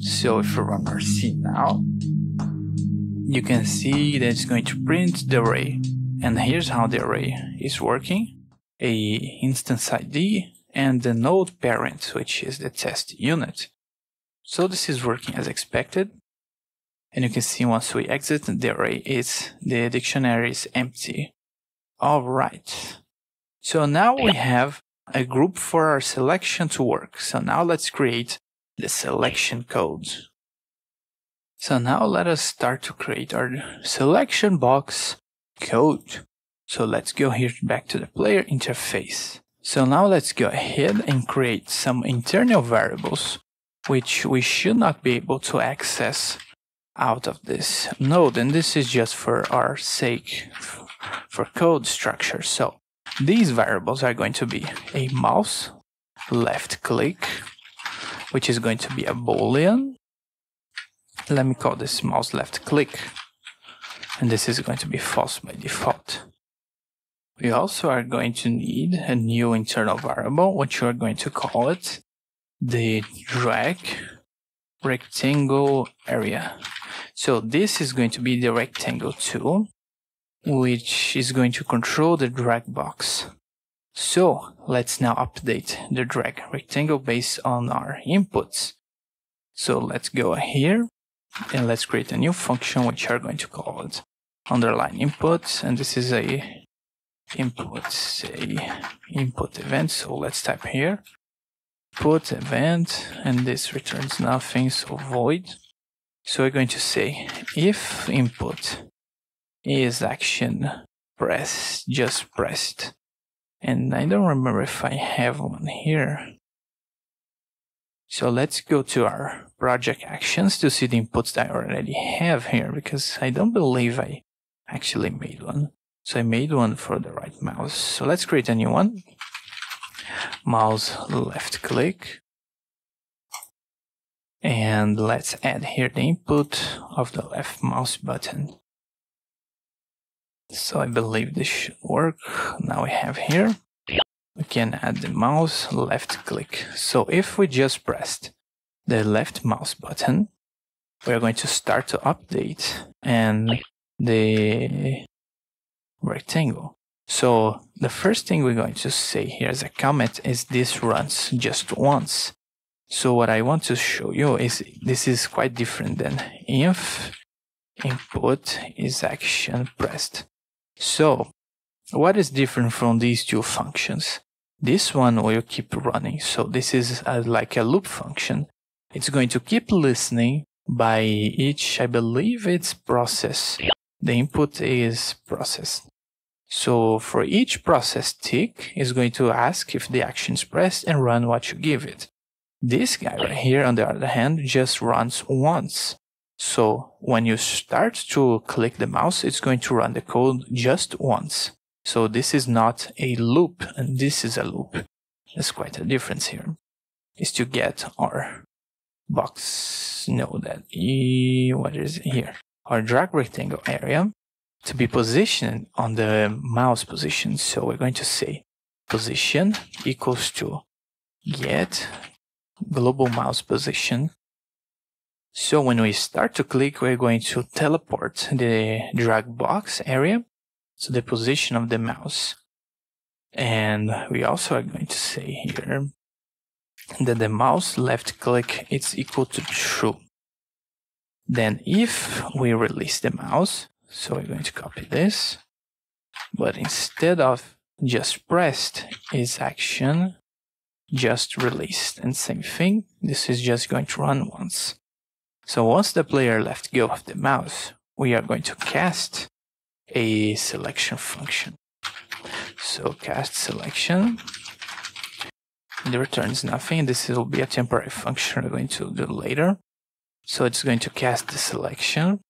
So if we run RC now, you can see that it's going to print the array. And here's how the array is working. A instance ID and the node parent, which is the test unit. So this is working as expected. And you can see once we exit the array, is the dictionary is empty. All right. So now we have a group for our selection to work. So now let's create the selection code. So now let us start to create our selection box code. So let's go here back to the player interface. So now let's go ahead and create some internal variables which we should not be able to access out of this node. And this is just for our sake for code structure. So these variables are going to be a mouse left click, which is going to be a boolean. Let me call this mouse left click. And this is going to be false by default. We also are going to need a new internal variable, which we're going to call it the drag rectangle area. So this is going to be the rectangle tool, which is going to control the drag box. So let's now update the drag rectangle based on our inputs. So let's go here and let's create a new function which are going to call it underline input. And this is a input say input event. So let's type here put event and this returns nothing. So void. So we're going to say if input is action press just pressed and I don't remember if I have one here so let's go to our project actions to see the inputs that I already have here because I don't believe I actually made one so I made one for the right mouse. So let's create a new one. Mouse left click. And let's add here the input of the left mouse button. So I believe this should work. Now we have here. We can add the mouse left click. So if we just pressed the left mouse button, we're going to start to update and the rectangle. So the first thing we're going to say here as a comment is this runs just once. So what I want to show you is this is quite different than if input is action pressed. So what is different from these two functions? This one will keep running. So this is a, like a loop function. It's going to keep listening by each, I believe it's process. The input is processed. So for each process tick is going to ask if the action is pressed and run what you give it. This guy right here, on the other hand, just runs once. So when you start to click the mouse, it's going to run the code just once. So this is not a loop, and this is a loop. There's quite a difference here. Is to get our box, no, that, what is it here? Our drag rectangle area to be positioned on the mouse position. So we're going to say position equals to get global mouse position. So when we start to click, we're going to teleport the drag box area to the position of the mouse. And we also are going to say here that the mouse left click is equal to true. Then if we release the mouse, so we're going to copy this. But instead of just pressed is action just released. And same thing, this is just going to run once. So once the player left go of the mouse, we are going to cast a selection function. So cast selection. It returns nothing. This will be a temporary function we're going to do later. So it's going to cast the selection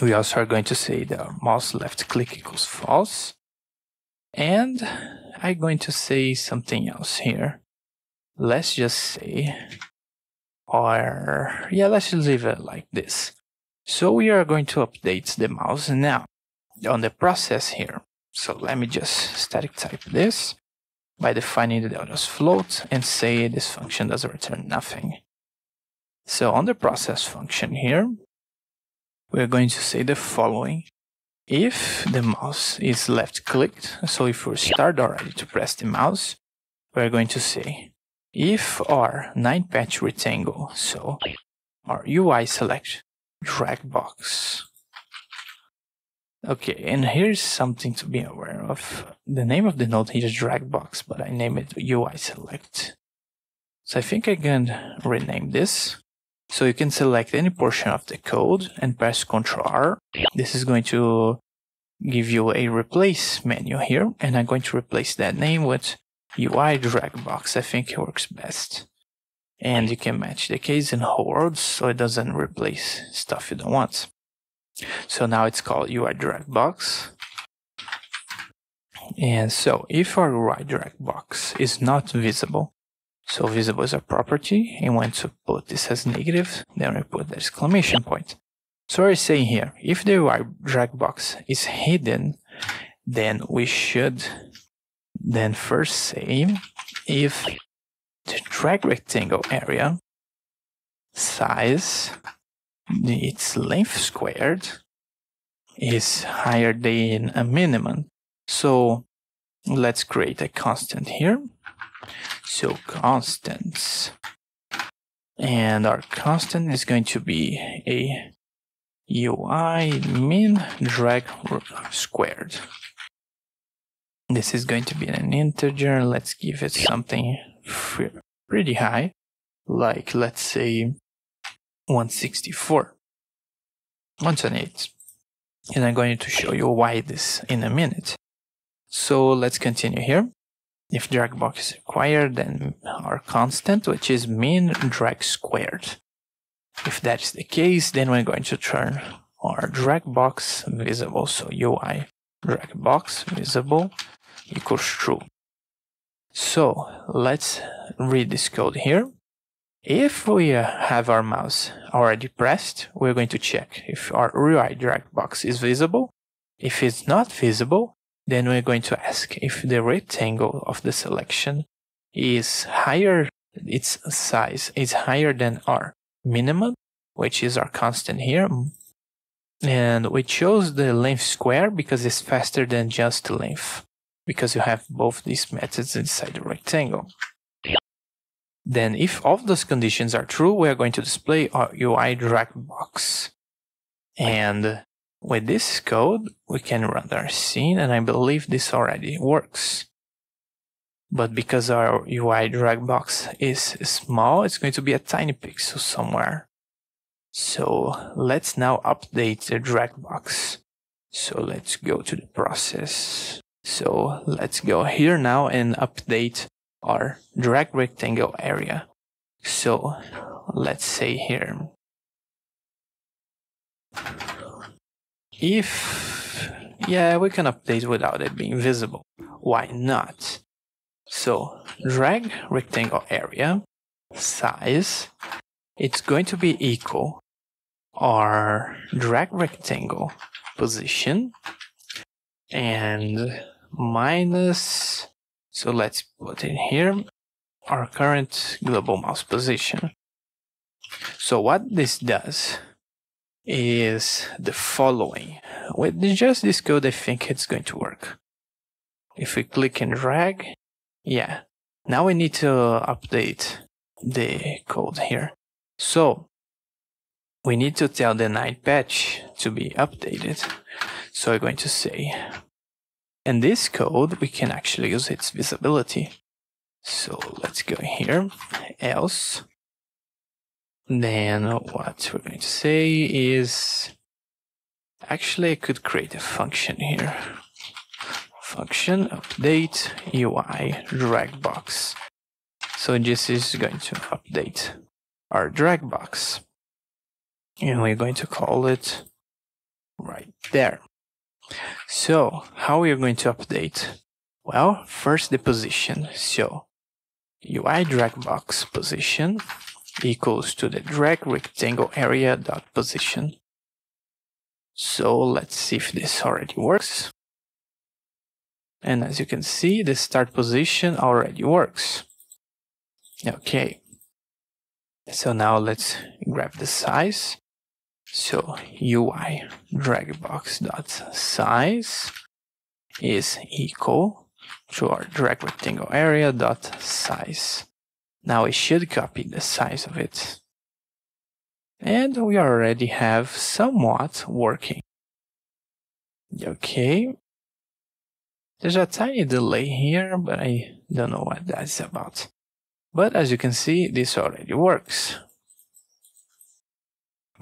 we also are going to say the mouse left click equals false. And I'm going to say something else here. Let's just say, or yeah, let's leave it like this. So we are going to update the mouse now on the process here. So let me just static type this by defining the delta's float and say this function doesn't return nothing. So on the process function here, we're going to say the following. If the mouse is left clicked, so if we start already to press the mouse, we're going to say if our 9 patch rectangle, so our UI select drag box. Okay, and here's something to be aware of. The name of the node here is drag box, but I name it UI select. So I think I can rename this. So you can select any portion of the code and press Ctrl R. This is going to give you a replace menu here, and I'm going to replace that name with UI drag box. I think it works best. And you can match the case and whole so it doesn't replace stuff you don't want. So now it's called UI drag box. And so if our UI drag box is not visible, so visible is a property, and when to put this as negative, then we put the exclamation point. So we're saying here, if the UI drag box is hidden, then we should then first say if the drag rectangle area size, its length squared, is higher than a minimum. So let's create a constant here. So constants. And our constant is going to be a UI min drag squared. This is going to be an integer. Let's give it something pretty high, like let's say 164, 128. And I'm going to show you why this in a minute. So let's continue here. If drag box is required, then our constant, which is min drag squared. If that is the case, then we're going to turn our drag box visible. So UI drag box visible equals true. So let's read this code here. If we uh, have our mouse already pressed, we're going to check if our UI drag box is visible. If it's not visible, then we're going to ask if the rectangle of the selection is higher, its size is higher than our minimum, which is our constant here. And we chose the length square because it's faster than just length, because you have both these methods inside the rectangle. Then if all those conditions are true, we are going to display our UI drag box. And with this code, we can run our scene, and I believe this already works. But because our UI drag box is small, it's going to be a tiny pixel somewhere. So let's now update the drag box. So let's go to the process. So let's go here now and update our drag rectangle area. So let's say here, if, yeah, we can update without it being visible. Why not? So drag rectangle area size, it's going to be equal our drag rectangle position and minus so let's put in here our current global mouse position. So what this does is the following. With just this code, I think it's going to work. If we click and drag, yeah. Now we need to update the code here. So we need to tell the 9 patch to be updated. So we're going to say in this code, we can actually use its visibility. So let's go here, else. Then what we're going to say is, actually I could create a function here. Function update UI drag box. So this is going to update our drag box. And we're going to call it right there. So, how we are going to update? Well, first the position. So, UI drag box position equals to the drag rectangle area dot position. So let's see if this already works. And as you can see, the start position already works. Okay. So now let's grab the size. So UI drag box dot size is equal to our drag rectangle area dot size. Now we should copy the size of it. And we already have somewhat working. Okay. There's a tiny delay here, but I don't know what that's about. But as you can see, this already works.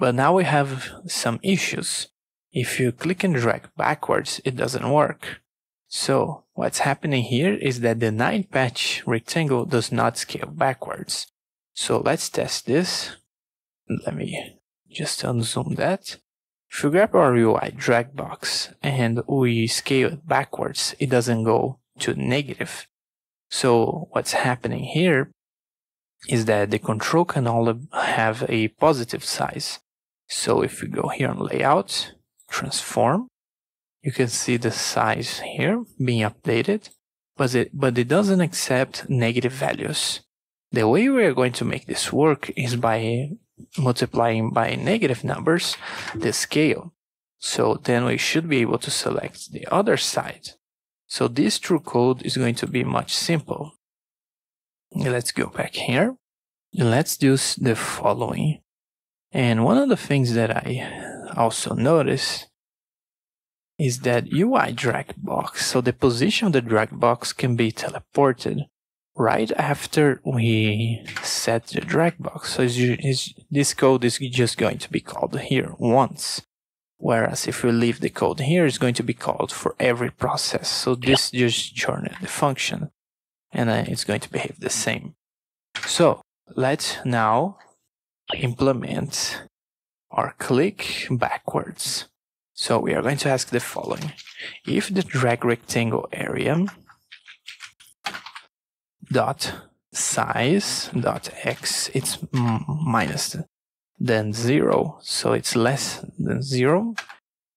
But now we have some issues. If you click and drag backwards, it doesn't work. So what's happening here is that the 9 patch rectangle does not scale backwards. So let's test this. Let me just unzoom that. If we grab our UI drag box and we scale it backwards, it doesn't go to negative. So what's happening here is that the control can only have a positive size. So if we go here on layout, transform, you can see the size here being updated, but it, but it doesn't accept negative values. The way we are going to make this work is by multiplying by negative numbers the scale. So then we should be able to select the other side. So this true code is going to be much simple. Let's go back here. Let's do the following. And one of the things that I also noticed is that UI drag box. So the position of the drag box can be teleported right after we set the drag box. So it's, it's, this code is just going to be called here once. Whereas if we leave the code here, it's going to be called for every process. So this just churned the function and uh, it's going to behave the same. So let's now implement our click backwards. So we are going to ask the following. If the drag rectangle area dot size dot x it's minus than zero so it's less than zero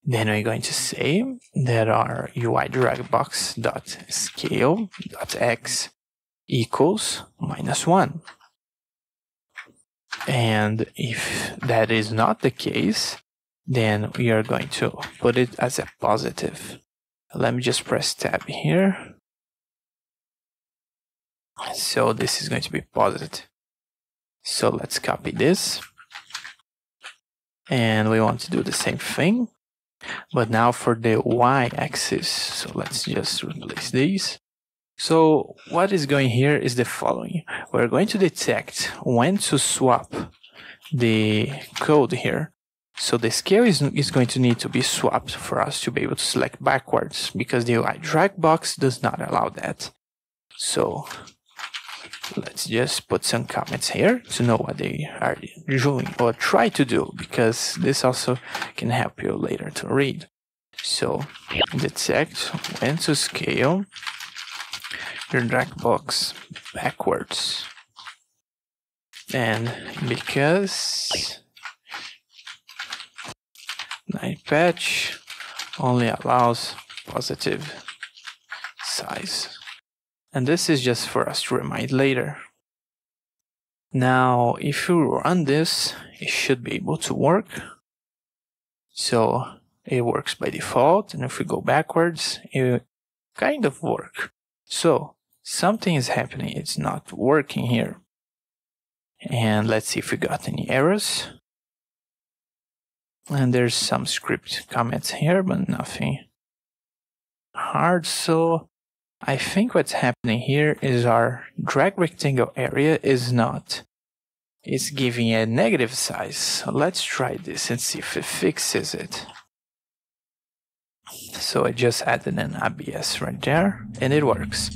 then we're going to say that our UI drag box dot scale dot x equals minus one and if that is not the case then we are going to put it as a positive let me just press tab here so this is going to be positive. So let's copy this. And we want to do the same thing. But now for the y-axis, so let's just replace these. So what is going here is the following. We're going to detect when to swap the code here. So the scale is, is going to need to be swapped for us to be able to select backwards because the UI drag box does not allow that. So let's just put some comments here to know what they are doing or try to do because this also can help you later to read. So detect when to scale drag box backwards. And because 9 patch only allows positive size. And this is just for us to remind later. Now, if you run this, it should be able to work. So it works by default. And if we go backwards, it kind of work. So something is happening. It's not working here. And let's see if we got any errors. And there's some script comments here, but nothing hard. So I think what's happening here is our drag rectangle area is not. It's giving a negative size. So let's try this and see if it fixes it. So I just added an ABS right there and it works.